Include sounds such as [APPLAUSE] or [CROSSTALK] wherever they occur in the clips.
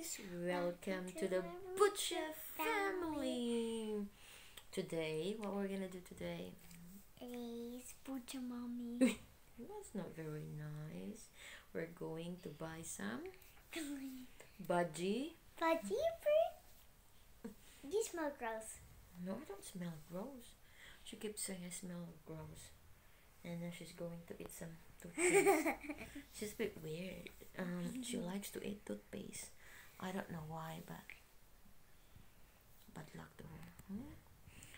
guys, welcome to the Butcher family. Today, what we're gonna do today? Is Butcher Mommy. [LAUGHS] That's not very nice. We're going to buy some [LAUGHS] budgie. but you You smell gross. No, I don't smell gross. She keeps saying I smell gross, and then she's going to eat some [LAUGHS] toothpaste. she's a bit weird. Um, she likes to eat toothpaste. I don't know why, but bad luck to her. Hmm?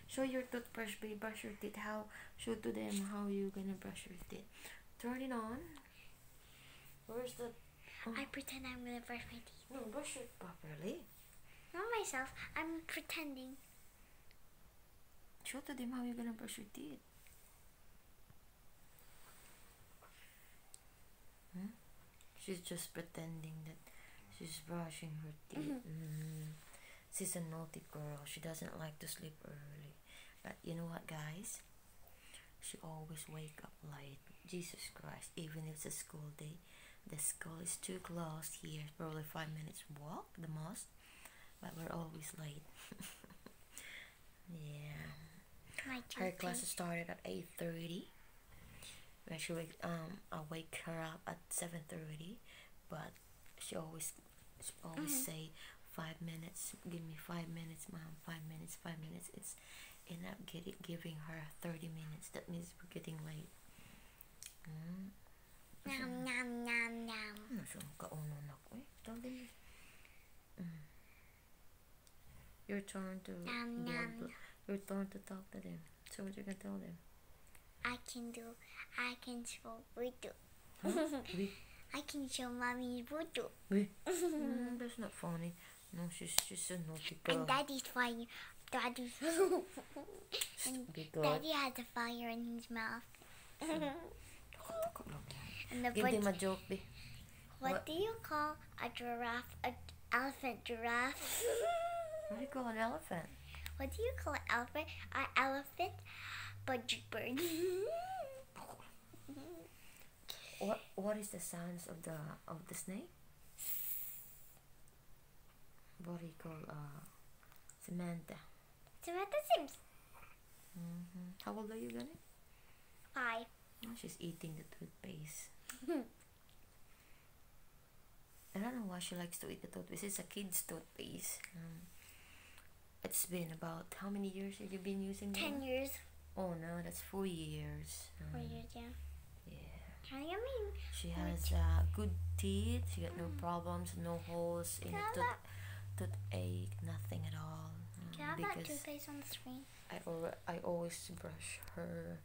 Show your toothbrush, babe. Brush your teeth. How? Show to them how you gonna brush your teeth. Turn it on. Where's the? I pretend I'm gonna brush my teeth. No, brush it properly. Not myself. I'm pretending. Show to them how you're gonna brush your teeth. Hmm? She's just pretending that she's brushing her teeth. Mm. She's a naughty girl. She doesn't like to sleep early. But you know what, guys? She always wake up late. Jesus Christ! Even if it's a school day, the school is too close here. Probably five minutes walk the most, but we're always late. [LAUGHS] yeah. Her classes started at eight thirty. when Actually, um, I wake her up at seven thirty, but she always, always Mhm. say five minutes. Give me five minutes, mom. Five minutes. Five minutes. It's end up getting giving her thirty minutes. That means we're getting late. Mm. Nom nom nom nom. Ano siya kauno na ko eh. Tell them. Mm. Your turn to Nom, nom. Your turn to talk to them. So what you can tell them? I can do. I can show voodoo. We [LAUGHS] I can show mommy voodoo. [LAUGHS] Mm, that's not funny. No, she's she's a naughty girl. And daddy's fire. Daddy's. [LAUGHS] and daddy has a fire in his mouth. Takot lang [LAUGHS] yan. and the Give them a joke, be. what do you call a giraffe? A elephant giraffe. What do you call an elephant? What do you call an elephant? An elephant budget bird. What what is the sounds of the of the snake? What do you call uh Samantha? Samantha Sims. hmm How old are you, Gani? Five. Oh, she's eating the toothpaste. [LAUGHS] I don't know why she likes to eat the toothpaste. It's a kid's toothpaste. Um, it's been about how many years have you been using that? Ten years. Oh no, that's four years. Four Um, years, yeah. Yeah. Can I mean? She has uh, good teeth. She got no Mm. problems, no holes in Can tooth, toothache, nothing at all. Can I have that toothpaste on the screen? I al- I always brush her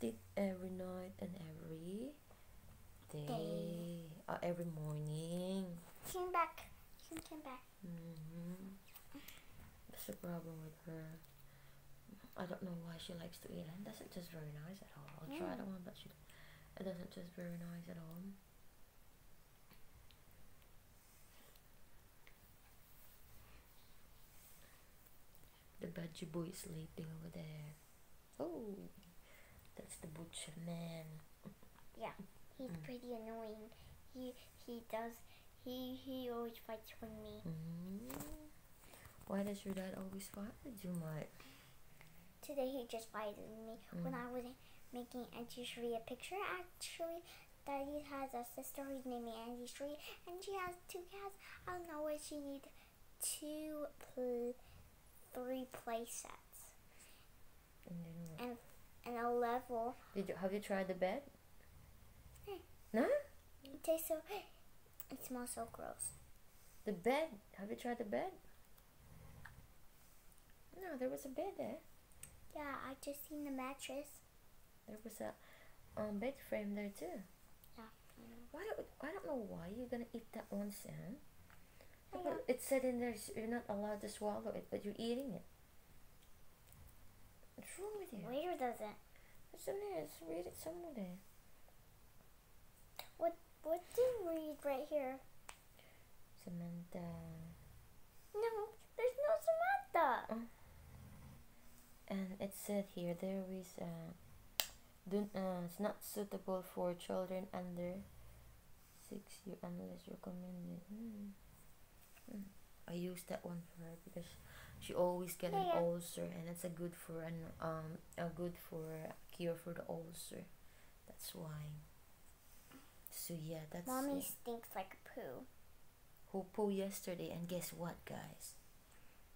teeth every night and every day, Day. Uh, every morning. Came back. Came, came back. hmm That's the problem with her. I don't know why she likes to eat it. Doesn't taste very nice at all. I'll try Mm. the one, but she, it doesn't just very nice at all. The budgie boy is sleeping over there. Oh, that's the butcher man. Yeah. He's Mm. pretty annoying. He he does. He he always fights with me. Mm. Why does your dad always fight with you, Mike? Today he just fighted with me when Mm. I was making Auntie Shree a picture. Actually, Daddy has a sister who's named Auntie Shree, and she has two cats. I don't know what she needs. Two, pl- three play sets, And mm-hmm. then and and a level. Did you have you tried the bed? No, It tastes so. It smells so gross. the bed. Have you tried the bed? No, there was a bed there. Yeah, I just seen the mattress. There was a um, bed frame there too. Yeah. Why don't I don't know why you're gonna eat that one, Sam. But. It said in there you're not allowed to swallow it, but you're eating it. What's wrong with you? Waiter doesn't. It's in there. It's read it somewhere there. What what do you read right here? Samantha. No, there's no Samantha. and it said here there is uh, do, uh it's not suitable for children under six year unless recommended. Hmm. Hmm. use that one for her because she always get an Yeah. ulcer and it's a good for an um a good for cure for the ulcer. That's why. So yeah, that's Mommy it. stinks like poo. who poo yesterday and guess what guys?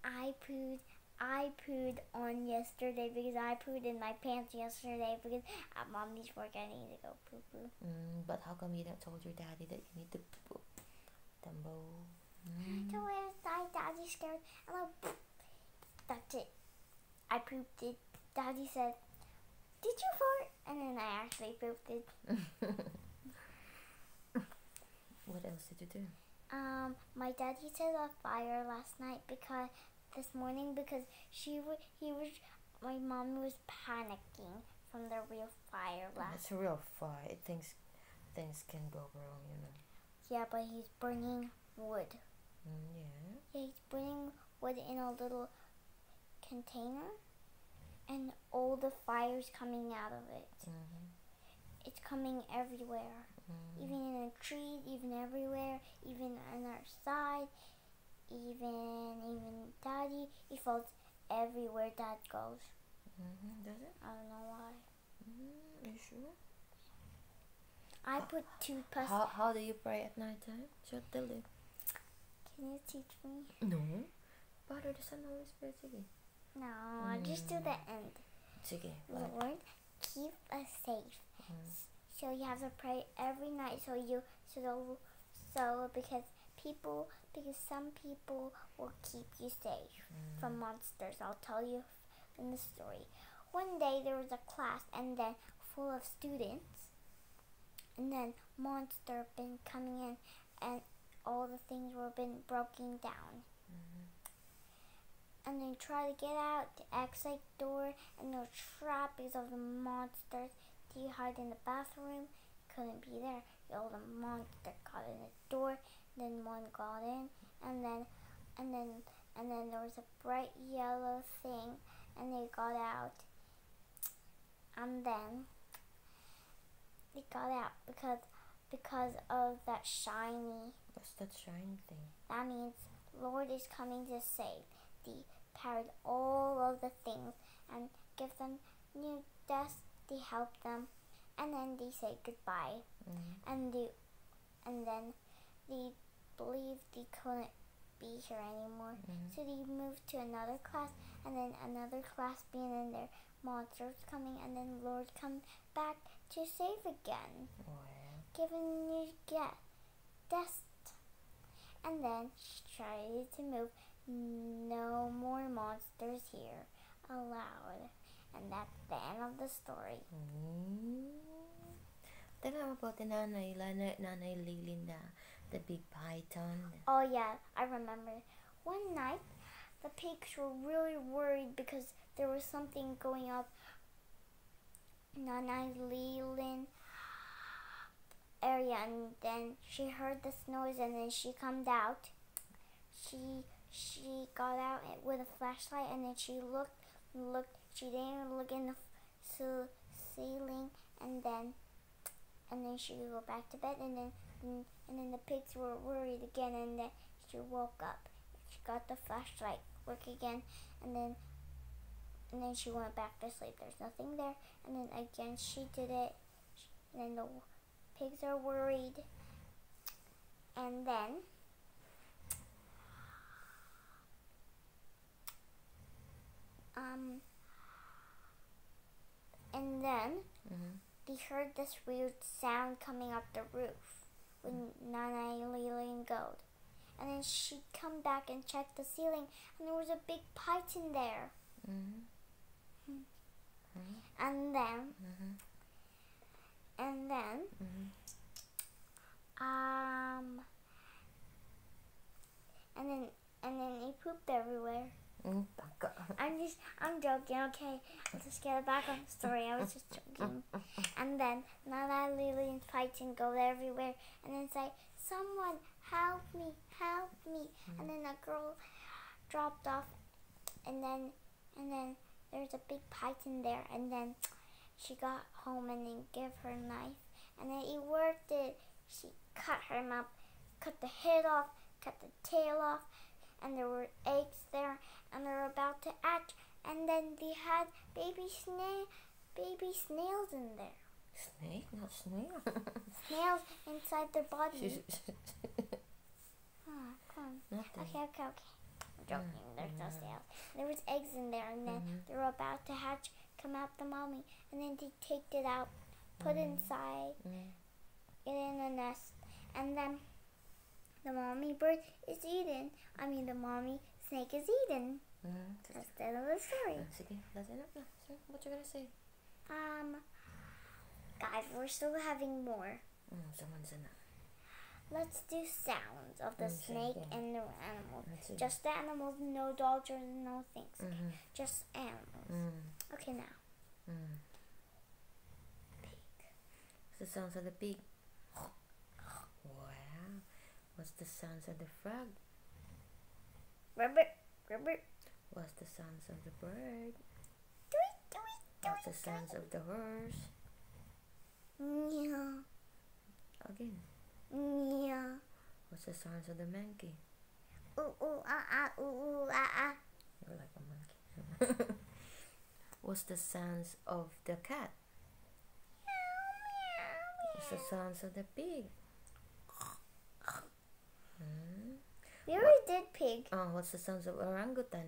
I pooed. I pooed on yesterday because I pooed in my pants yesterday because at mommy's work I need to go poo poo. Mm, but how come you not told your daddy that you need to poo? poo? Dumbo. Mm. So I daddy scared and I that's it. I pooped it. Daddy said, Did you fart? And then I actually pooped it. [LAUGHS] What else did you do? Um, my daddy set a fire last night because this morning because she he was my mom was panicking from the real fire last. It's a real fire. Things things can go wrong, you know. Yeah, but he's burning wood. Mm, yeah. Yeah, he's burning wood in a little container, and all the fire's coming out of it. Mm-hmm. It's coming everywhere, Mm-hmm. even in the trees, even everywhere, even on our side, even even Daddy. He falls everywhere Dad goes. Mm-hmm. Does it? I don't know why. Mm, you sure? I put toothpaste. How how do you pray at night time? Should tell you. Can you teach me? No. Father, the Son, Holy Spirit, sige. No, just do the end. Sige. What? Lord, keep us safe. Mm. So you have to pray every night. So you so so because people because some people will keep you safe Mm. from monsters. I'll tell you in the story. One day there was a class and then full of students, and then monster been coming in, and all the things were been broken down. Mhm. And they try to get out the exit door, and they're trapped because of the monsters. They hide in the bathroom, couldn't be there. All the monster got in the door, then one got in, and then, and then, and then there was a bright yellow thing, and they got out. And then they got out because because of that shiny What's that shiny thing? that means Lord is coming to save the parrot all of the things and give them new desks to help them and then they say goodbye Mm. and they and then they believe they couldn't be here anymore Mm. so they moved to another class and then another class being in there monsters coming and then Lord come back to save again Well. given you get dust. And then she tried to move. No more monsters here allowed. And that's the end of the story. Mm. Tell them about the nanay, nanay, Lilinda, the big python. Oh yeah, I remember. One night, the pigs were really worried because there was something going up. Nana Leland area, and then she heard this noise, and then she come out. She she got out with a flashlight, and then she looked looked. She didn't look in the ce- ceiling, and then and then she go back to bed, and then and, and then the pigs were worried again, and then she woke up. She got the flashlight work again, and then and then she went back to sleep. There's nothing there, and then again she did it, and then the pigs are worried, and then. Um, and then Mm-hmm. they heard this weird sound coming up the roof when Nana Leland go. And then she'd come back and check the ceiling, and there was a big python there. Mm-hmm. And then, Mm-hmm. and then, Mm-hmm. um, and then, and then he pooped everywhere. Mm. I'm just, I'm joking, okay? Just get back on the story. I was just joking. And then Nana Lily and Python go everywhere and then say, Someone help me, help me. And then a girl dropped off and then and then there's a big python there and then she got home and then gave her knife and then he worked it. She cut him up, cut the head off, cut the tail off, and there were eggs there, and they were about to hatch, and then they had baby snail, baby snails in there. Snake, not snail. [LAUGHS] Snails inside their body. Ah, [LAUGHS] come on. nothing. Okay, okay, okay. I'm joking. There's no Mm. snails. There was eggs in there, and then Mhm. they were about to hatch, come out the mommy, and then they take it out, put it Mhm. inside, Mm. it in a nest, and then the mommy bird is eaten. The mommy snake is eaten. Mm. That's the end of the story. Sige, that's enough na. So, what you gonna say? Um, guys, we're still having more. Mm, someone's in Let's do sounds of the Mm, snake and the animal. Just the animals, no dogs or no things. Mm-hmm. Just animals. Mm. Okay, now. Mm. What's the sounds of the pig? Wow. What's the sounds of the frog? Ribbit, ribbit, What's the sounds of the bird? tweet, tweet, What's the sounds of the horse? Meow, Again. meow. What's the sounds of the monkey? Ooh, ooh, ah, ah, ooh, ooh, ah, ah. You're like a monkey. [LAUGHS] What's the sounds of the cat? Meow, meow, meow. What's the sounds of the pig? Hmm? We already did pig. Oh, what's the sounds of orangutan?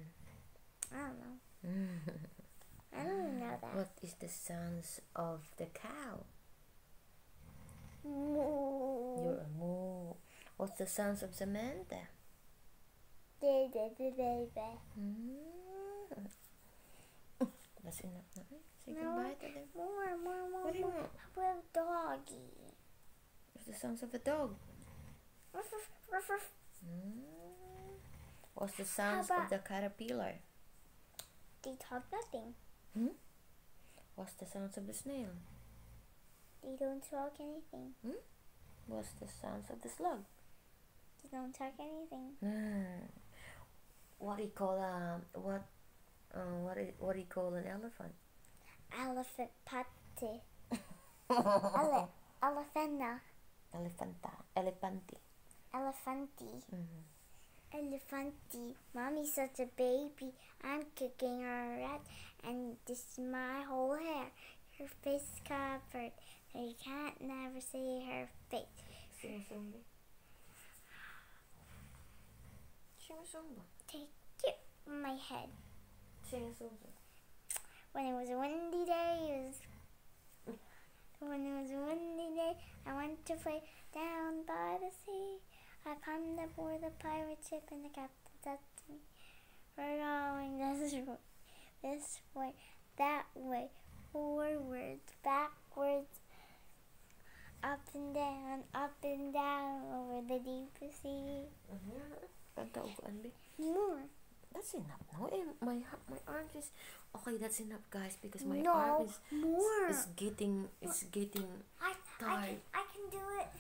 I don't know. [LAUGHS] I don't even know that. what is the sounds of the cow? Moo. You're a moo. What's the sounds of Samantha? Day, day, day, day. Mm. That's enough eh. Say No. goodbye to them. More, more, more, What do you want? Well, doggy. What's the sounds of a dog? Ruff, ruff, ruff, ruff. Mm. What's the sounds of the caterpillar? They talk nothing. Hmm? What's the sounds of the snail? They don't talk anything. Hmm? What's the sounds of the slug? They don't talk anything. Mm. What do you call um what uh, what i- what do you call an elephant? Elephant pate. [LAUGHS] Ele- elephanta. Elephanta. Elephanti. Elephanty. Mm. Elephanty. Mommy's such a baby. I'm kicking her rat, and this is my whole hair. Her face is covered. So you can't never see her face. Sing a song? Sing a song? Take it my head. Sing a song? When it was a windy day, it was. [LAUGHS] When it was a windy day, I went to play down by the sea. I climbed aboard the pirate ship, and the captain said to me, "We're going this way, this way, that way, forwards, backwards, up and down, up and down, over the deep sea." Kanta og kuan ba? More. That's enough now. Eh, my my arm is okay. That's enough, guys, because my no, arm is more. is getting is getting I, I, tired. I can do it.